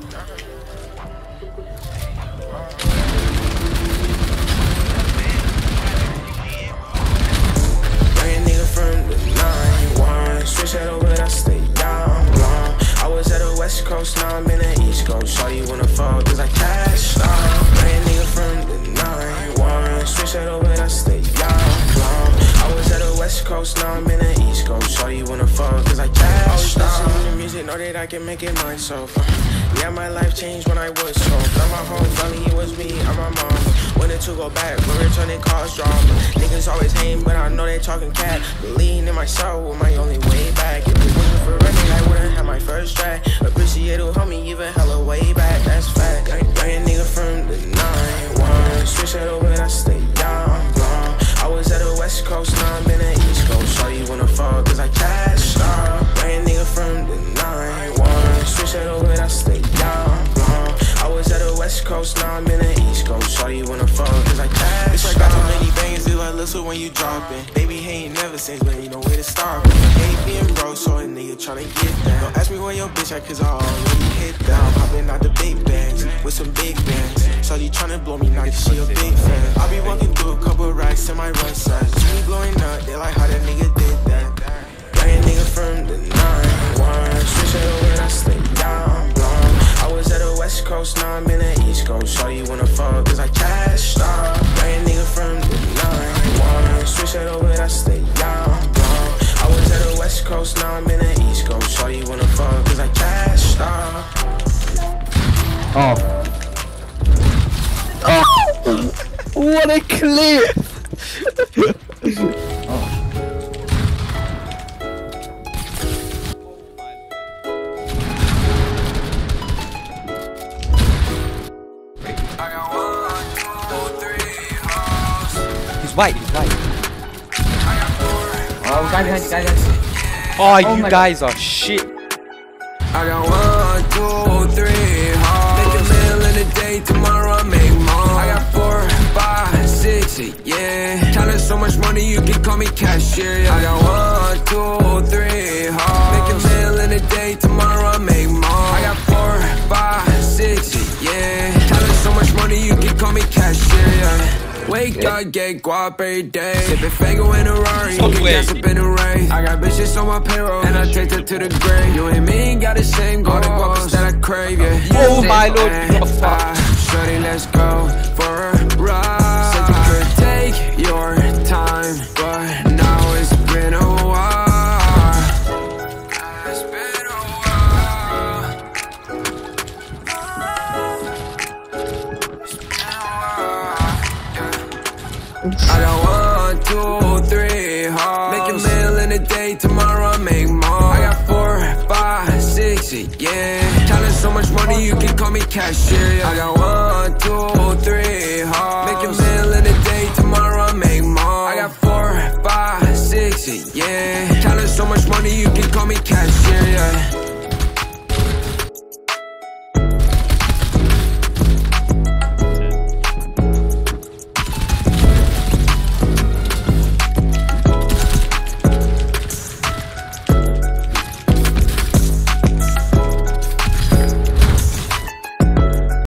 감사합니다. Know that I can make it myself. Uh, yeah, my life changed when I was so Love my whole family, it was me and my mom Wanted to go back, but returning cause drama. Niggas always hating, but I know they talking cat. Believing in myself was my only way back. If it wasn't for running, I wouldn't have my first track Appreciate who helped me even hella coast, now I'm in the east coast All you wanna fall, cause I cashed Bitch, I got too many bangers, feel like listen when you dropping. Baby, he ain't never since, but you know where to start. Ain't being broke, so a nigga tryna get down. Don't ask me where your bitch at, cause I already hit down. Popping out the big bags with some big bands. Shawty tryna blow me, now she a big fan. I be walking through a couple racks in my run size. See me blowing up, they like how that coast, now I'm in the east coast All you wanna fall, cause I Bring a nigga from the 9-1 Switch it over stay down I was at the west coast, now I'm in the east coast All you wanna fall, cause I cashed out Oh. Oh! What a clip! He's white, he's white. Oh, guy behind you, guy behind you. Oh, Oh you my guys are shit. I got one, two, three, huh? Make a meal in a day, tomorrow I make more. I got four, five, six, yeah. Counting so much money, you can call me cashier. Yeah. I got one, two, three, huh? Make a meal in a day, Wake up, get guap every day. Sipping Fago in a Rari, you can way. up in the rain. I got bitches on my payroll, and I take her to the grave. You and me got the same goal, the guapas that I crave, yeah. Oh my lord, the fuck? Shorty, let's go for a ride. I don't one, two, three, hoes. Make a meal in a day, tomorrow I make more. I got four, five, six, yeah. Counting so much money, you can call me cashier. Yeah. I got one, two, three, hoes. Make a meal in a day, tomorrow I make more. I got four, five, six, yeah. Counting so much money, you can call me cashier. Yeah.